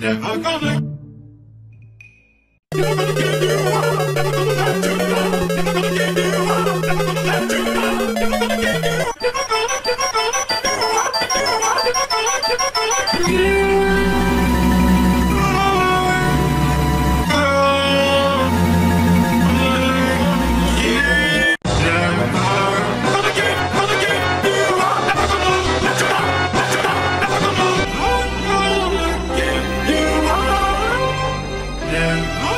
Never gonna. Gonna give you up. Never gonna you. Never gonna give you up. Never gonna give you up. and